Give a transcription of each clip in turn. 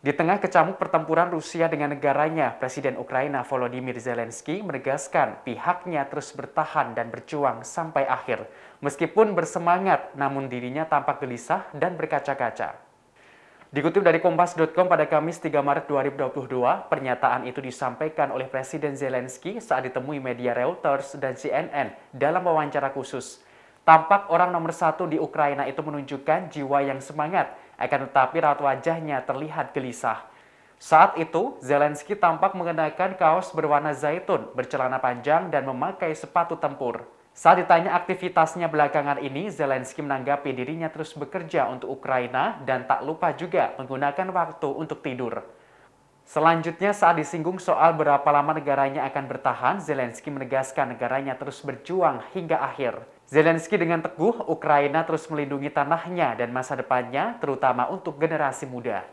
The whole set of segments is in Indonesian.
Di tengah kecamuk pertempuran Rusia dengan negaranya, Presiden Ukraina Volodymyr Zelensky menegaskan pihaknya terus bertahan dan berjuang sampai akhir. Meskipun bersemangat, namun dirinya tampak gelisah dan berkaca-kaca. Dikutip dari Kompas.com pada Kamis 3 Maret 2022, pernyataan itu disampaikan oleh Presiden Zelensky saat ditemui media Reuters dan CNN dalam wawancara khusus. Tampak orang nomor satu di Ukraina itu menunjukkan jiwa yang semangat, akan tetapi raut wajahnya terlihat gelisah. Saat itu, Zelensky tampak mengenakan kaos berwarna zaitun, bercelana panjang, dan memakai sepatu tempur. Saat ditanya aktivitasnya belakangan ini, Zelensky menanggapi dirinya terus bekerja untuk Ukraina dan tak lupa juga menggunakan waktu untuk tidur. Selanjutnya saat disinggung soal berapa lama negaranya akan bertahan, Zelensky menegaskan negaranya terus berjuang hingga akhir. Zelensky dengan teguh, Ukraina terus melindungi tanahnya dan masa depannya, terutama untuk generasi muda.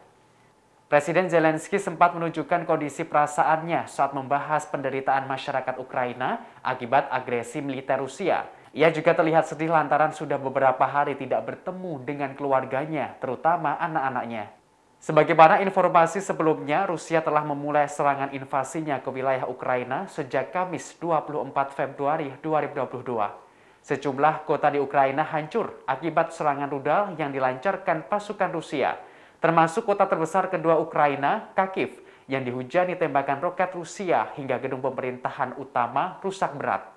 Presiden Zelensky sempat menunjukkan kondisi perasaannya saat membahas penderitaan masyarakat Ukraina akibat agresi militer Rusia. Ia juga terlihat sedih lantaran sudah beberapa hari tidak bertemu dengan keluarganya, terutama anak-anaknya. Sebagaimana informasi sebelumnya, Rusia telah memulai serangan invasinya ke wilayah Ukraina sejak Kamis 24 Februari 2022. Sejumlah kota di Ukraina hancur akibat serangan rudal yang dilancarkan pasukan Rusia, termasuk kota terbesar kedua Ukraina, Kharkiv, yang dihujani tembakan roket Rusia hingga gedung pemerintahan utama rusak berat.